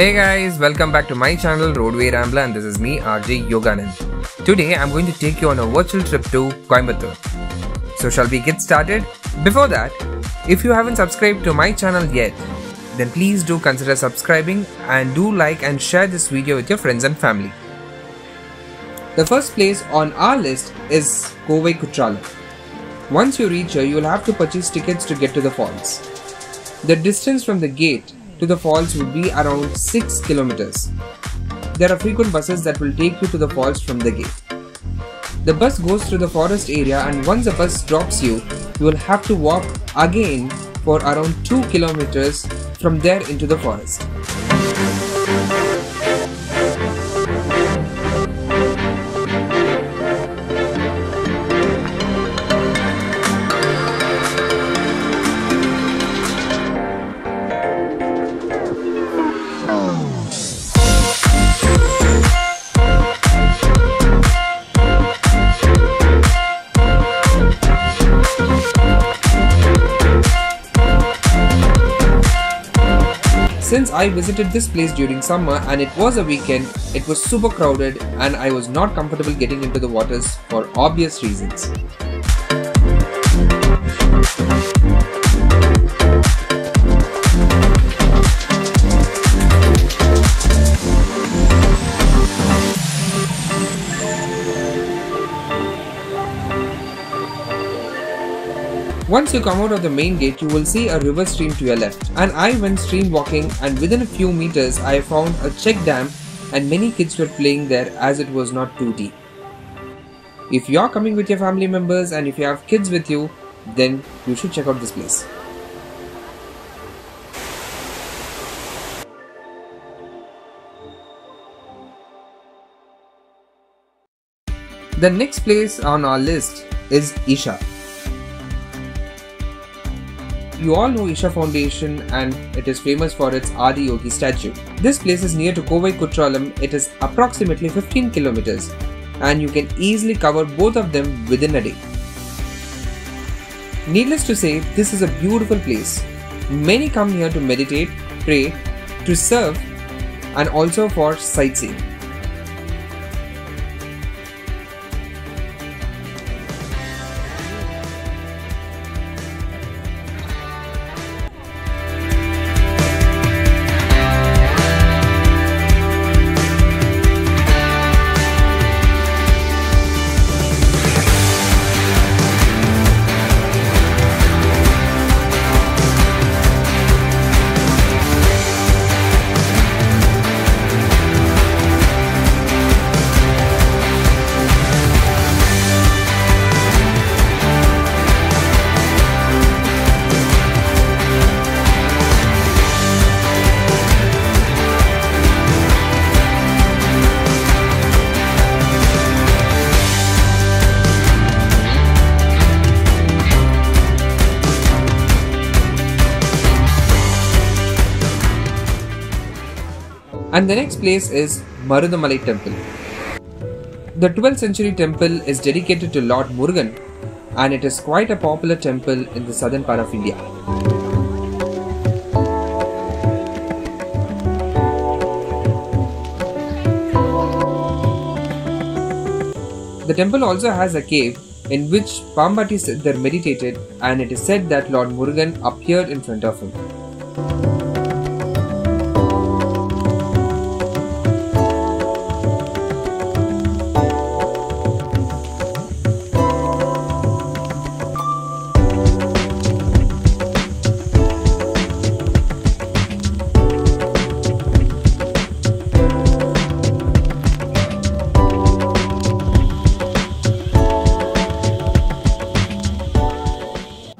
Hey guys, welcome back to my channel Roadway Rambler and this is me RJ Yoganand. Today I'm going to take you on a virtual trip to Coimbatore. So shall we get started? Before that, if you haven't subscribed to my channel yet, then please do consider subscribing and do like and share this video with your friends and family. The first place on our list is Kovai Kutralam. Once you reach here, you will have to purchase tickets to get to the falls. The distance from the gate to the falls would be around 6 kilometers. There are frequent buses that will take you to the falls from the gate. The bus goes through the forest area and once the bus drops you, you will have to walk again for around 2 kilometers from there into the forest. Since I visited this place during summer and it was a weekend, it was super crowded and I was not comfortable getting into the waters for obvious reasons. Once you come out of the main gate, you will see a river stream to your left. And I went stream walking and within a few meters I found a check dam and many kids were playing there as it was not too deep. If you are coming with your family members and if you have kids with you, then you should check out this place. The next place on our list is Isha. You all know Isha Foundation and it is famous for its Adi Yogi statue. This place is near to Kovai Kutralam. It is approximately 15 kilometers and you can easily cover both of them within a day. Needless to say, this is a beautiful place. Many come here to meditate, pray, to serve and also for sightseeing. And the next place is Marudhamalai temple. The 12th century temple is dedicated to Lord Murugan and it is quite a popular temple in the southern part of India. The temple also has a cave in which Pambati Siddhar meditated and it is said that Lord Murugan appeared in front of him.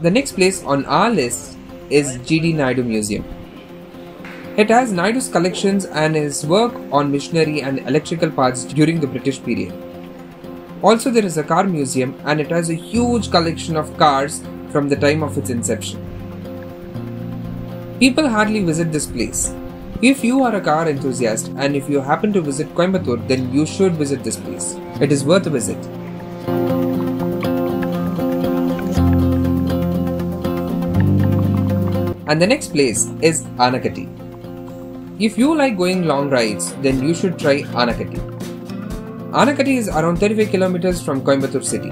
The next place on our list is GD Naidu Museum. It has Naidu's collections and his work on machinery and electrical parts during the British period. Also, there is a car museum and it has a huge collection of cars from the time of its inception. People hardly visit this place. If you are a car enthusiast and if you happen to visit Coimbatore, then you should visit this place. It is worth a visit. And the next place is Anaikatti. If you like going long rides, then you should try Anaikatti. Anaikatti is around 35 kilometers from Coimbatore city.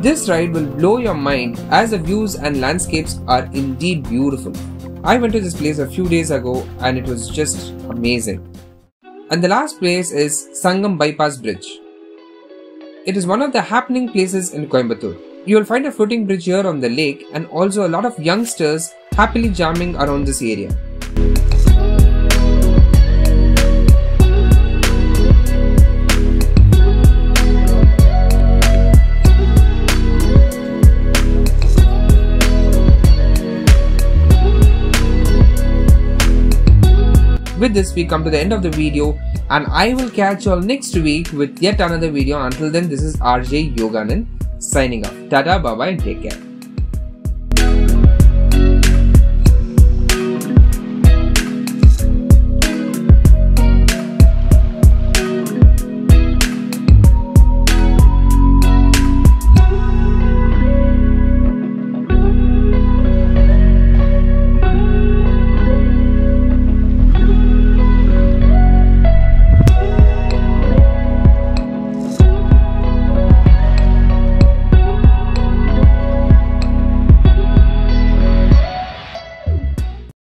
This ride will blow your mind as the views and landscapes are indeed beautiful. I went to this place a few days ago and it was just amazing. And the last place is Sungam Bypass Bridge. It is one of the happening places in Coimbatore. You will find a floating bridge here on the lake and also a lot of youngsters happily jamming around this area. With this, we come to the end of the video and I will catch you all next week with yet another video. Until then, this is RJ Yoganand signing off. Tada, bye bye and take care.